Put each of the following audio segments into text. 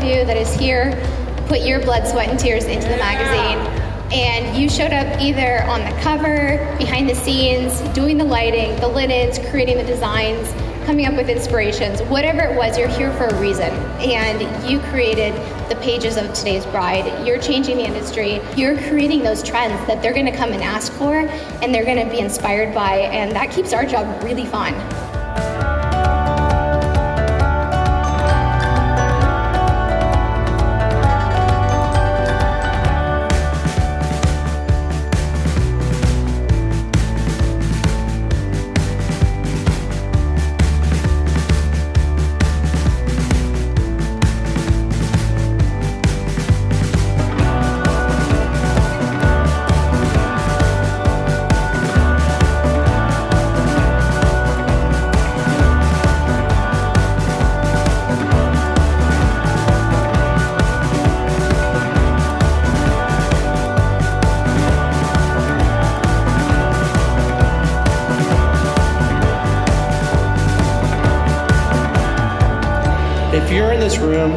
of you that is here put your blood, sweat, and tears into the magazine. And you showed up either on the cover, behind the scenes, doing the lighting, the linens, creating the designs, coming up with inspirations. Whatever it was, you're here for a reason. And you created the pages of today's bride. You're changing the industry. You're creating those trends that they're going to come and ask for and they're going to be inspired by. And that keeps our job really fun. If you're in this room,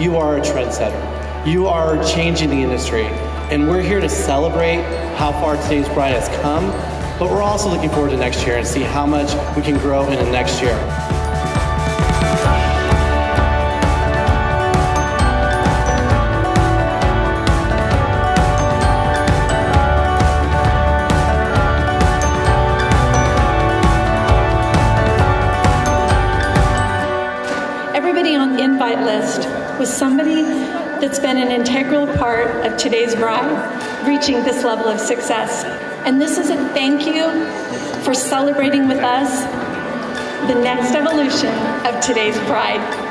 you are a trendsetter. You are changing the industry. And we're here to celebrate how far today's bride has come, but we're also looking forward to next year and see how much we can grow in the next year. Somebody that's been an integral part of today's bride reaching this level of success. And this is a thank you for celebrating with us the next evolution of today's bride.